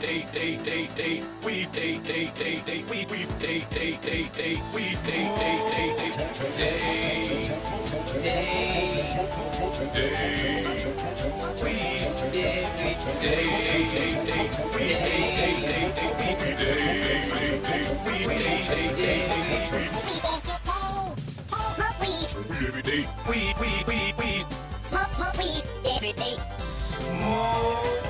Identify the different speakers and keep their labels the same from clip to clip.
Speaker 1: day day day day we day day day day we we day day day day we day day day day day every day we we we we
Speaker 2: Smoke, smoke weed every day.
Speaker 1: smoke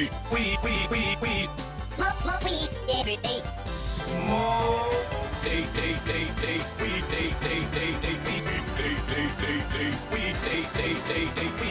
Speaker 1: day. Weed, weed, weed, weed. Smoke, smoke weed every day. Smoke. Day, day, day, day. Weed, day, day, day, day. Weed, day, day, day, day. Weed, day, day, day, day.
Speaker 2: Weed.